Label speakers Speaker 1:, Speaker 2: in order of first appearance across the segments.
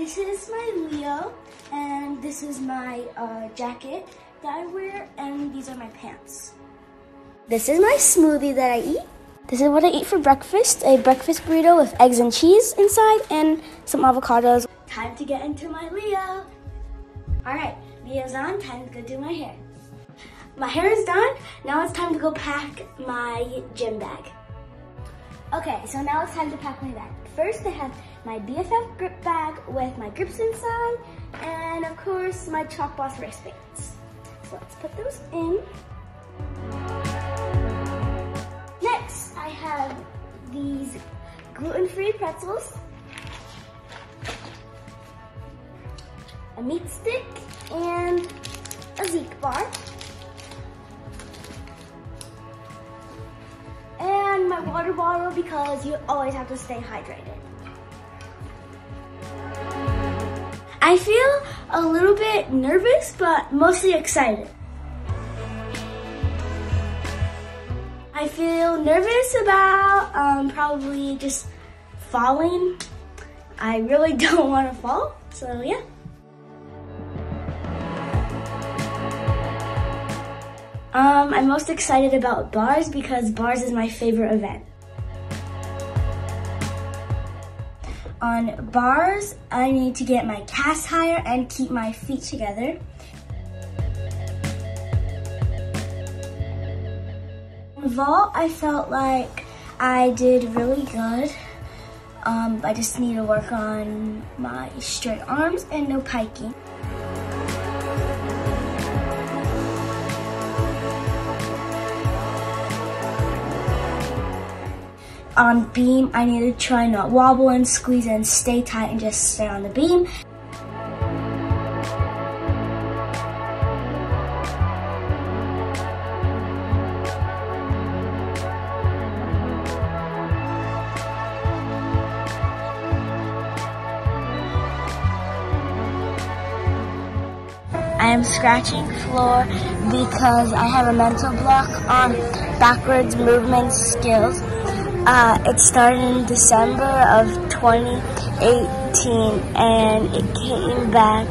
Speaker 1: This is my Leo, and this is my uh, jacket that I wear, and these are my pants. This is my smoothie that I eat. This is what I eat for breakfast, a breakfast burrito with eggs and cheese inside, and some avocados. Time to get into my Leo. All right, Leo's on, time to go do my hair. My hair is done, now it's time to go pack my gym bag. Okay, so now it's time to pack my bag. First, I have my BFF grip bag with my grips inside, and of course, my Chalk Boss wristbands. So let's put those in. Next, I have these gluten-free pretzels, a meat stick, and a Zeke bar. Water bottle because you always have to stay hydrated. I feel a little bit nervous, but mostly excited. I feel nervous about um, probably just falling. I really don't want to fall, so yeah. Um, I'm most excited about bars because bars is my favorite event. On bars, I need to get my cast higher and keep my feet together. On vault, I felt like I did really good. Um, I just need to work on my straight arms and no piking. On beam, I need to try not wobble and squeeze and stay tight and just stay on the beam. I am scratching floor because I have a mental block on backwards movement skills. Uh, it started in December of 2018 and it came back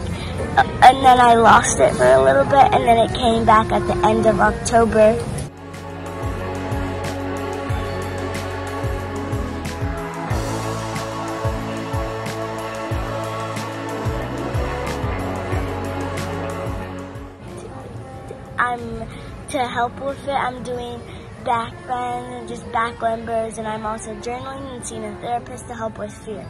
Speaker 1: uh, and then I lost it for a little bit and then it came back at the end of October. I'm to help with it. I'm doing back and just back limbers, and I'm also journaling and seeing a therapist to help with fear.